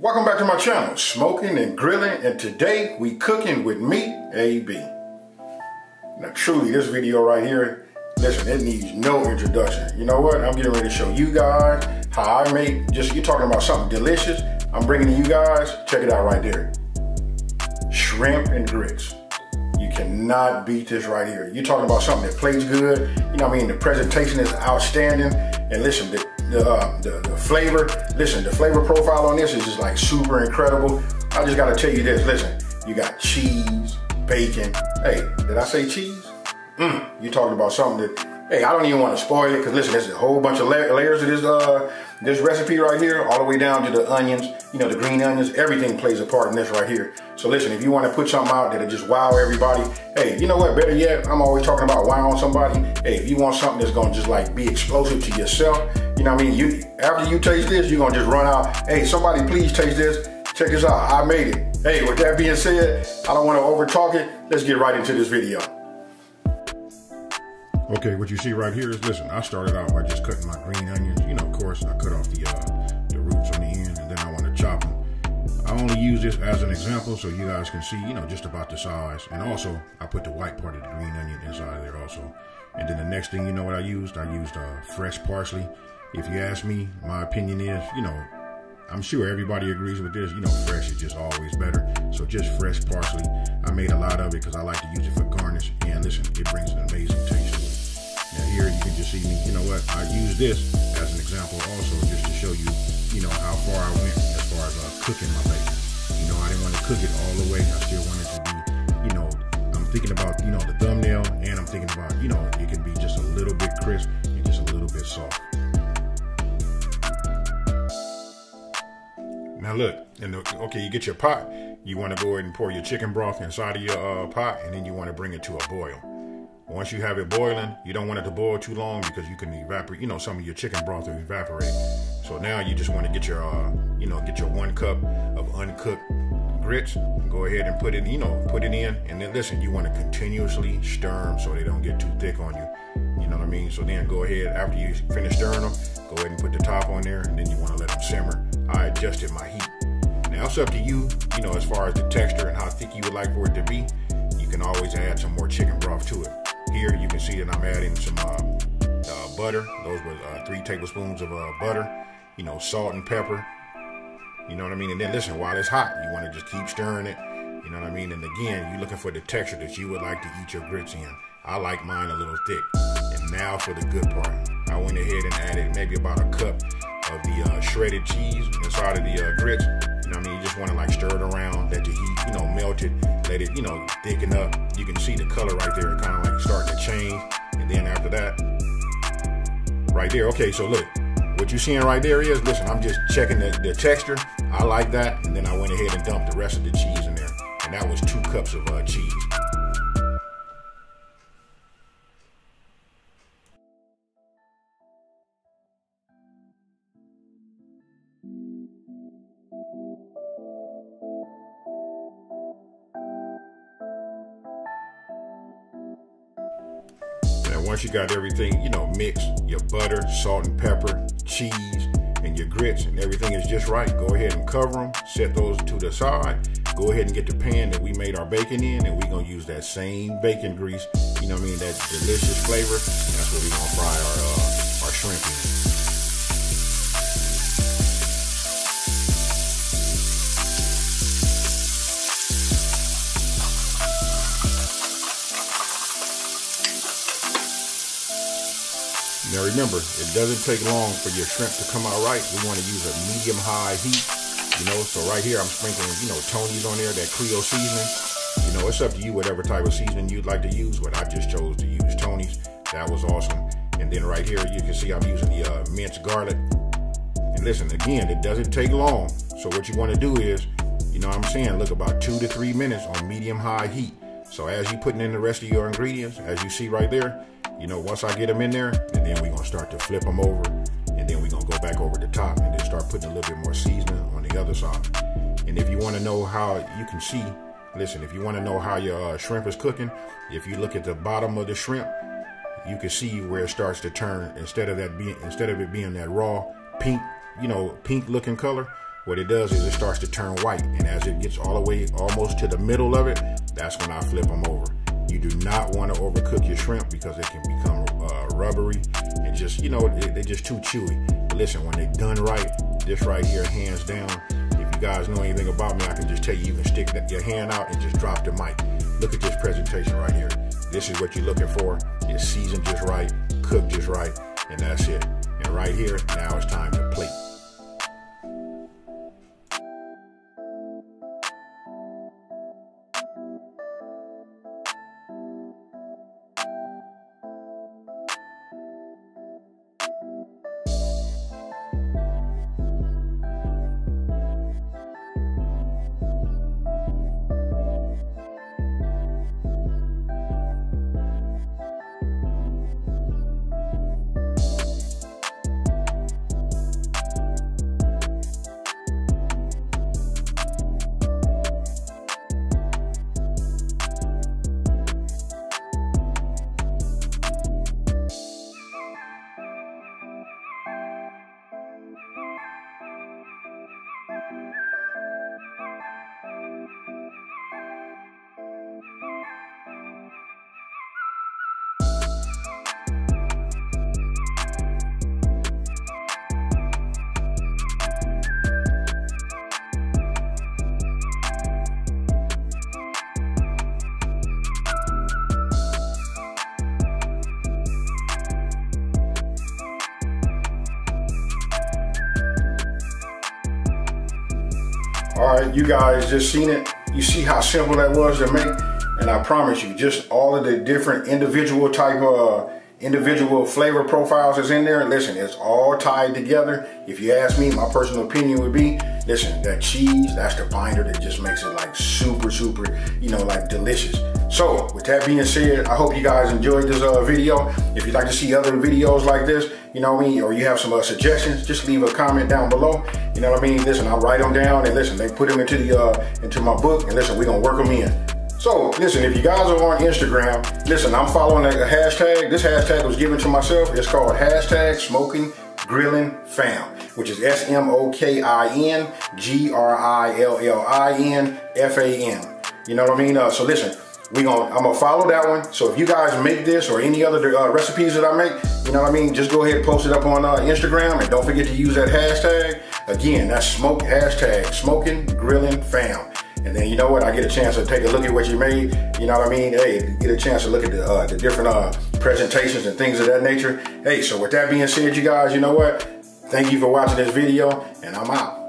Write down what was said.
Welcome back to my channel, Smoking and Grilling, and today we cooking with me, AB. Now truly, this video right here, listen, it needs no introduction. You know what? I'm getting ready to show you guys how I make, just you're talking about something delicious, I'm bringing to you guys, check it out right there. Shrimp and grits. You cannot beat this right here. You're talking about something that plays good, you know what I mean? The presentation is outstanding, and listen, the, the, uh, the, the flavor, listen, the flavor profile on this is just like super incredible. I just gotta tell you this, listen, you got cheese, bacon. Hey, did I say cheese? Mmm, you talking about something that Hey, I don't even want to spoil it because listen, there's a whole bunch of la layers of this uh, this recipe right here, all the way down to the onions, you know, the green onions, everything plays a part in this right here. So listen, if you want to put something out that'll just wow everybody, hey, you know what, better yet, I'm always talking about wowing somebody. Hey, if you want something that's gonna just like be explosive to yourself, you know what I mean? You After you taste this, you're gonna just run out, hey, somebody please taste this. Check this out, I made it. Hey, with that being said, I don't want to over talk it. Let's get right into this video. Okay, what you see right here is, listen, I started out by just cutting my green onions. You know, of course, I cut off the uh, the roots on the end, and then I want to chop them. I only use this as an example so you guys can see, you know, just about the size. And also, I put the white part of the green onion inside there also. And then the next thing you know what I used? I used uh, fresh parsley. If you ask me, my opinion is, you know, I'm sure everybody agrees with this. You know, fresh is just always better. So just fresh parsley. I made a lot of it because I like to use it for garnish. And listen, it brings an amazing taste here you can just see me, you know what, I use this as an example also just to show you, you know, how far I went as far as uh, cooking my bacon. You know, I didn't want to cook it all the way. I still wanted to be, you know, I'm thinking about, you know, the thumbnail and I'm thinking about, you know, it can be just a little bit crisp and just a little bit soft. Now look, and okay, you get your pot. You want to go ahead and pour your chicken broth inside of your uh, pot, and then you want to bring it to a boil. Once you have it boiling, you don't want it to boil too long because you can evaporate, you know, some of your chicken broth will evaporate. So now you just want to get your, uh, you know, get your one cup of uncooked grits. Go ahead and put it, you know, put it in. And then listen, you want to continuously stir them so they don't get too thick on you. You know what I mean? So then go ahead, after you finish stirring them, go ahead and put the top on there. And then you want to let them simmer. I adjusted my heat. Now it's up to you, you know, as far as the texture and how thick you would like for it to be. You can always add some more chicken broth to it. Here you can see that I'm adding some uh, uh, butter. Those were uh, three tablespoons of uh, butter. You know, salt and pepper. You know what I mean? And then listen, while it's hot, you want to just keep stirring it. You know what I mean? And again, you're looking for the texture that you would like to eat your grits in. I like mine a little thick. And now for the good part. I went ahead and added maybe about a cup of the uh, shredded cheese inside of the uh, grits. You know what I mean? You just want to like stir it around, let your heat, you know, melt it, let it, you know, thicken up. You can see the color right there, kind of like starting to change. And then after that, right there. Okay, so look, what you're seeing right there is, listen, I'm just checking the, the texture. I like that. And then I went ahead and dumped the rest of the cheese in there. And that was two cups of uh, cheese. Once you got everything, you know, mixed, your butter, salt and pepper, cheese, and your grits, and everything is just right, go ahead and cover them, set those to the side. Go ahead and get the pan that we made our bacon in, and we're gonna use that same bacon grease, you know what I mean, that delicious flavor. That's what we're gonna fry our, uh, our shrimp in. Now remember, it doesn't take long for your shrimp to come out right. We want to use a medium-high heat, you know. So right here, I'm sprinkling, you know, Tony's on there, that Creole seasoning. You know, it's up to you whatever type of seasoning you'd like to use, but I just chose to use Tony's. That was awesome. And then right here, you can see I'm using the uh, minced garlic. And listen, again, it doesn't take long. So what you want to do is, you know what I'm saying, look about two to three minutes on medium-high heat. So as you're putting in the rest of your ingredients, as you see right there, you know, once I get them in there, and then we're gonna start to flip them over, and then we're gonna go back over the top and then start putting a little bit more seasoning on the other side. And if you wanna know how you can see, listen, if you wanna know how your uh, shrimp is cooking, if you look at the bottom of the shrimp, you can see where it starts to turn instead of that being instead of it being that raw pink, you know, pink looking color. what it does is it starts to turn white. And as it gets all the way almost to the middle of it, that's when I flip them over. You do not want to overcook your shrimp because it can become uh, rubbery and just, you know, they, are just too chewy. Listen, when they're done right, this right here, hands down, if you guys know anything about me, I can just tell you, you can stick your hand out and just drop the mic. Look at this presentation right here. This is what you're looking for. It's seasoned just right, cooked just right, and that's it. And right here, now it's time to plate. All right, you guys just seen it. You see how simple that was to make? And I promise you, just all of the different individual type of uh, individual flavor profiles is in there. Listen, it's all tied together. If you ask me, my personal opinion would be, listen, that cheese, that's the binder that just makes it like super, super, you know, like delicious. So with that being said, I hope you guys enjoyed this uh, video. If you'd like to see other videos like this, you know what I mean, or you have some uh, suggestions, just leave a comment down below. You know what I mean? Listen, I'll write them down and listen, they put them into the uh, into my book and listen, we're gonna work them in. So listen, if you guys are on Instagram, listen, I'm following a hashtag. This hashtag was given to myself. It's called hashtag smoking grilling fam, which is S-M-O-K-I-N G-R-I-L-L-I-N F-A-M. You know what I mean? Uh, so listen, we gonna I'm gonna follow that one. So if you guys make this or any other uh, recipes that I make, you know what I mean, just go ahead and post it up on uh, Instagram and don't forget to use that hashtag. Again, that's smoke hashtag smoking grilling fam. And then you know what? I get a chance to take a look at what you made. You know what I mean? Hey, get a chance to look at the, uh, the different uh, presentations and things of that nature. Hey, so with that being said, you guys, you know what? Thank you for watching this video, and I'm out.